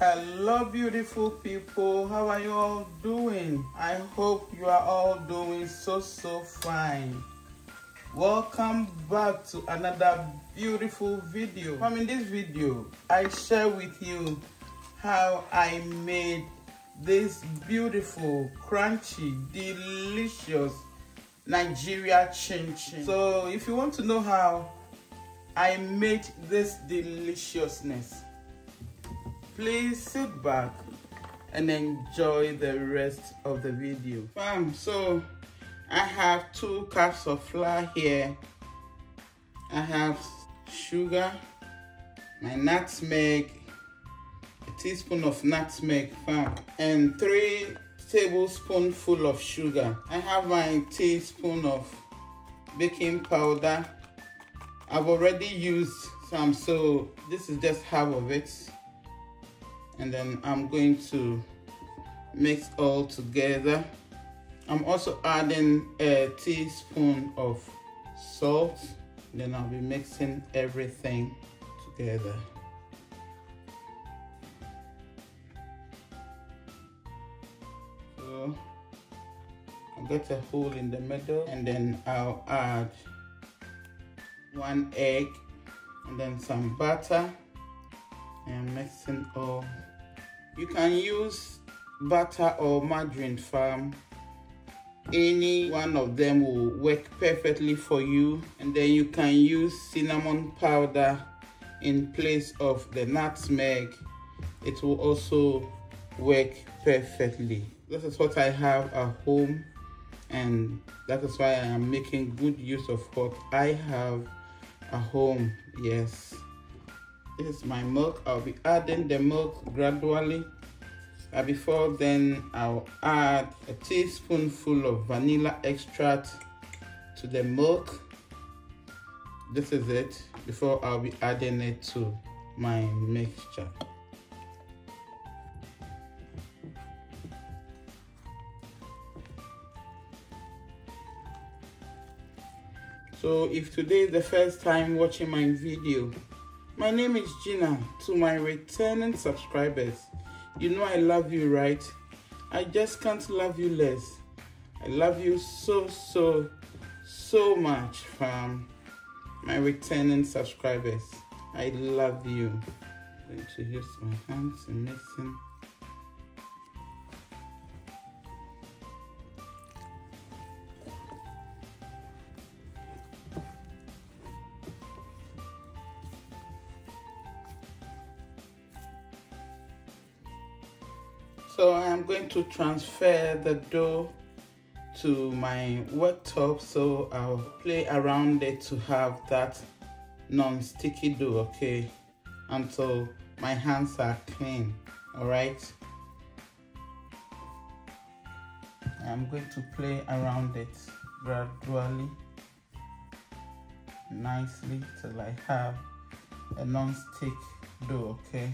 Hello, beautiful people. How are you all doing? I hope you are all doing so, so fine. Welcome back to another beautiful video. From in this video, I share with you how I made this beautiful, crunchy, delicious Nigeria chin chin. So if you want to know how I made this deliciousness, please sit back and enjoy the rest of the video. Fam, so I have two cups of flour here. I have sugar, my nutmeg, a teaspoon of nutmeg, fam, and three tablespoonful of sugar. I have my teaspoon of baking powder. I've already used some, so this is just half of it. And then I'm going to mix all together. I'm also adding a teaspoon of salt. Then I'll be mixing everything together. So I'll get a hole in the middle and then I'll add one egg and then some butter and mixing all. You can use butter or margarine farm. Any one of them will work perfectly for you. And then you can use cinnamon powder in place of the nutmeg. It will also work perfectly. This is what i have at home and that is why i am making good use of what i have at home. Yes is my milk. I'll be adding the milk gradually. Uh, before then I'll add a teaspoonful of vanilla extract to the milk. This is it before I'll be adding it to my mixture. So if today is the first time watching my video my name is Gina to my returning subscribers you know I love you, right? I just can't love you less. I love you so, so, so much, fam. My returning subscribers. I love you. I'm going to use my hands and mixing. So I am going to transfer the dough to my worktop so I'll play around it to have that non-sticky dough, okay, until my hands are clean, all right? I'm going to play around it gradually, nicely till I have a non-stick dough, okay?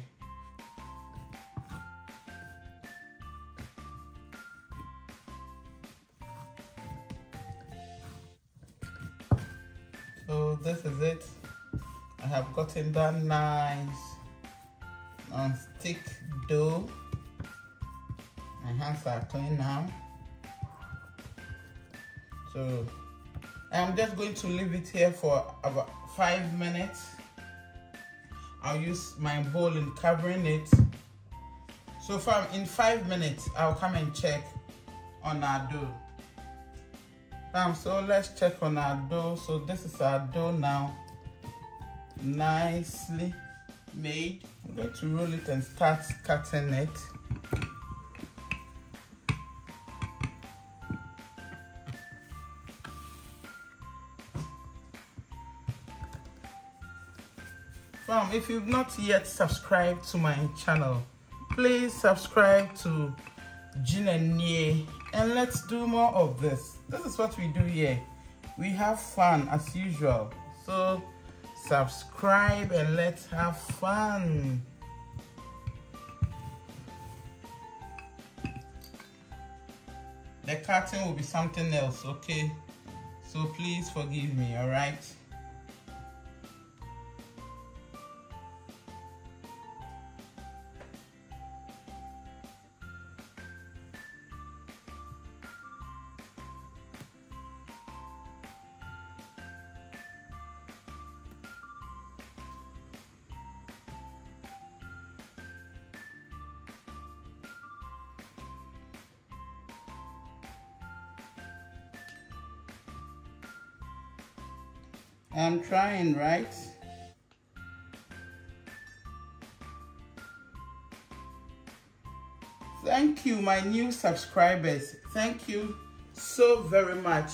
I have gotten that nice non-stick dough. My hands are clean now. So I'm just going to leave it here for about five minutes. I'll use my bowl in covering it. So far in five minutes I'll come and check on our dough. Um, so let's check on our dough. So this is our dough now. Nicely made. I'm going to roll it and start cutting it. Fam, if you've not yet subscribed to my channel, please subscribe to Gina nie and let's do more of this. This is what we do here. We have fun as usual. So subscribe and let's have fun. The cutting will be something else, okay? So please forgive me, alright? I'm trying, right? Thank you, my new subscribers. Thank you so very much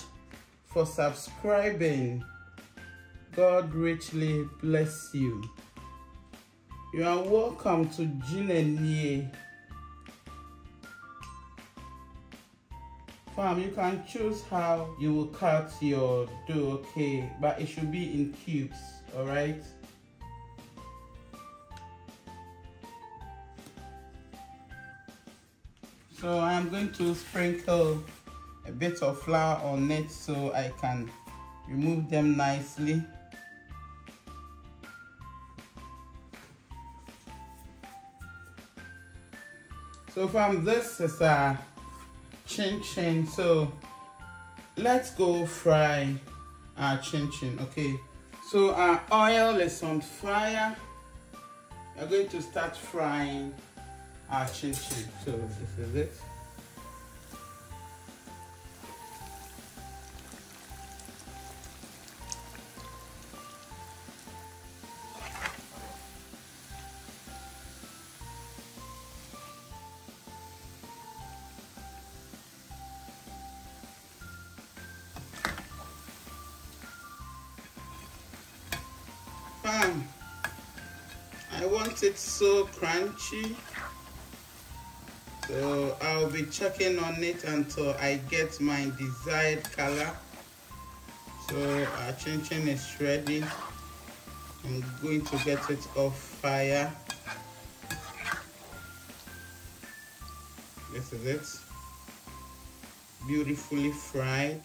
for subscribing. God richly bless you. You are welcome to Gina nie. Fam, you can choose how you will cut your dough, okay? But it should be in cubes, alright? So I'm going to sprinkle a bit of flour on it so I can remove them nicely. So from this is a chin chin. So let's go fry our chin chin. Okay. So our oil is on fire. We're going to start frying our chin chin. So this is it. Bam. I want it so crunchy. So I'll be checking on it until I get my desired color. So our chin chin is ready. I'm going to get it off fire. This is it. Beautifully fried.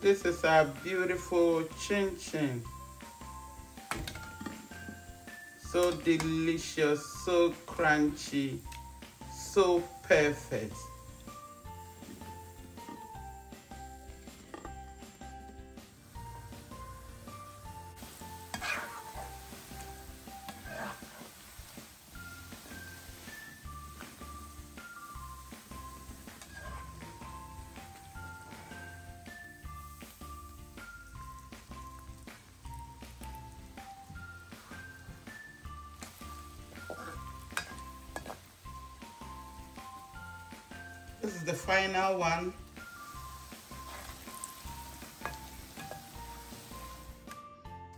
This is our beautiful chin chin. So delicious, so crunchy, so perfect. This is the final one.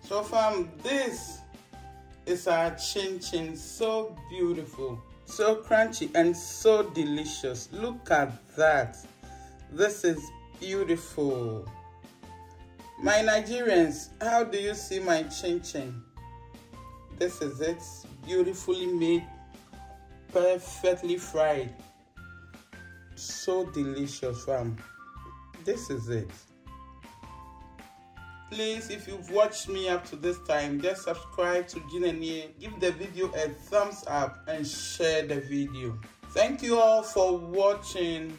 So fam, this is our chin chin. So beautiful, so crunchy and so delicious. Look at that. This is beautiful. My Nigerians, how do you see my chin chin? This is it, beautifully made, perfectly fried so delicious fam. This is it. Please if you've watched me up to this time just subscribe to Gina nie give the video a thumbs up and share the video. Thank you all for watching.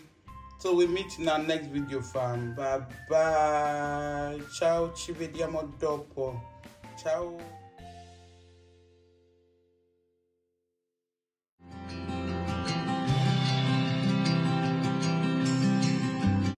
Till we meet in our next video fam. Bye bye ciao ci vediamo dopo ciao